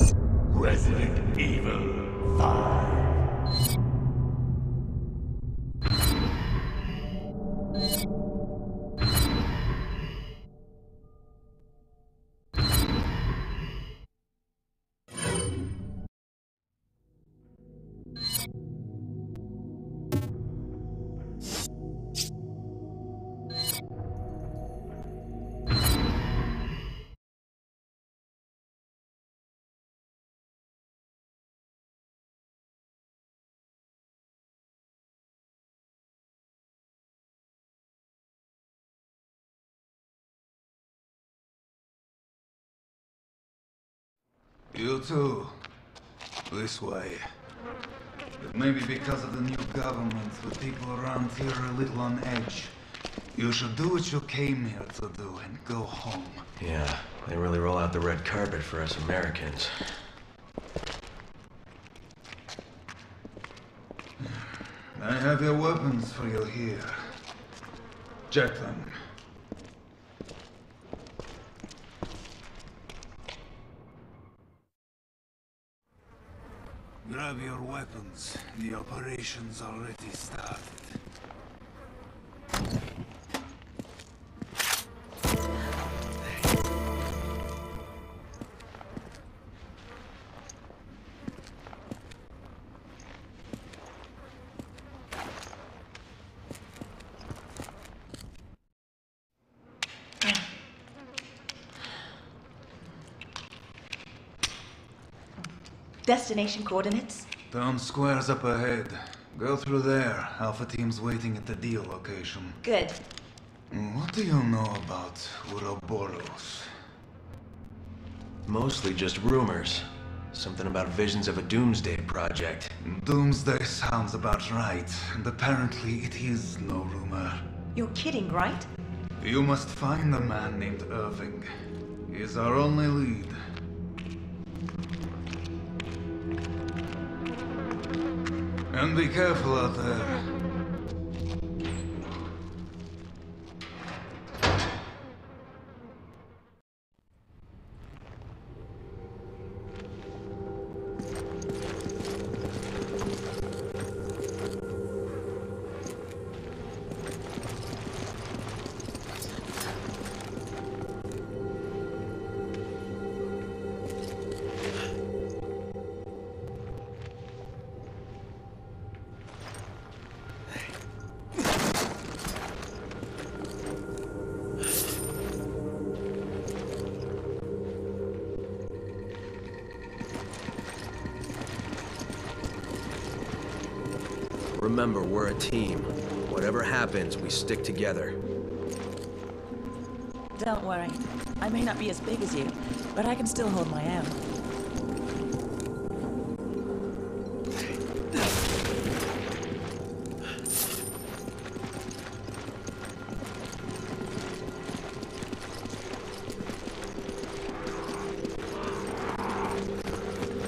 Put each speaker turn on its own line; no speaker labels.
Resident Evil 5.
You too. This way. But maybe because of the new government, the people around here are a little on edge. You should do what you came here to do and go home.
Yeah, they really roll out the red carpet for us Americans.
I have your weapons for you here. Check them. Grab your weapons. The operation's already started.
Destination coordinates?
Town square's up ahead. Go through there. Alpha team's waiting at the deal location.
Good.
What do you know about Uroboros?
Mostly just rumors. Something about visions of a doomsday project.
Doomsday sounds about right, and apparently it is no rumor.
You're kidding, right?
You must find a man named Irving. He's our only lead. And be careful out there.
Remember, we're a team. Whatever happens, we stick together.
Don't worry. I may not be as big as you, but I can still hold my own.